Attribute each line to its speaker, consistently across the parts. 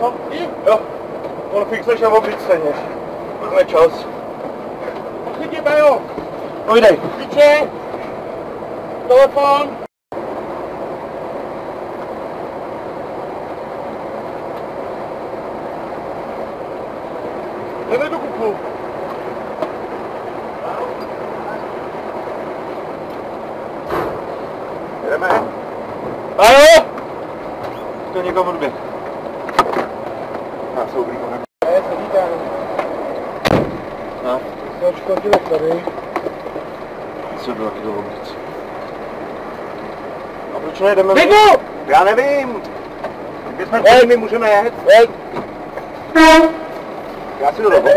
Speaker 1: No? Jo. On fixuješ a stejně. Máme čas.
Speaker 2: Chytíme jo.
Speaker 1: Pojdej.
Speaker 2: Klíče. Telefon. Jdeme do kupu.
Speaker 1: Jdeme. Ano? To někam odběh. Na soublíku ne.
Speaker 2: Ne, se říká.
Speaker 1: No.
Speaker 2: Trošku dělek tady.
Speaker 1: Co bylo taky do. Proč nejdeme?
Speaker 2: Vygu!
Speaker 1: Já nevím. Kde jsme my můžeme jet?
Speaker 2: Hej.
Speaker 1: Já si to dovolím.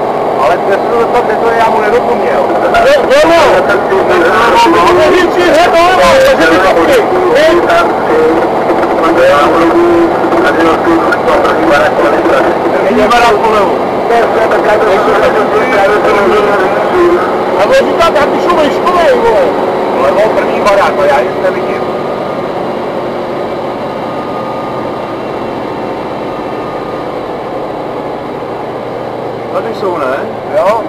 Speaker 1: Ale dnes to to, to já mu nerozuměl. Jdeme na polevu.
Speaker 2: A vy říkáte, jak ty šumej šumej, vole.
Speaker 1: Levou první barák, to já nic Tady jsou, ne?
Speaker 2: Jo.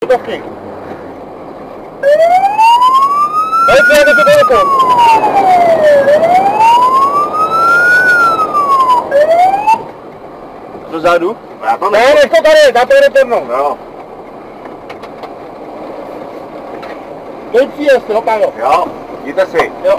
Speaker 2: Tutovky. Jede to telefon?
Speaker 1: Dozadu? Já to
Speaker 2: Ne, nech to tady, dá to jede temnou.
Speaker 1: Jo,
Speaker 2: Dej příjezd, jo, Pájo.
Speaker 1: jo, jděte si.
Speaker 2: Jo.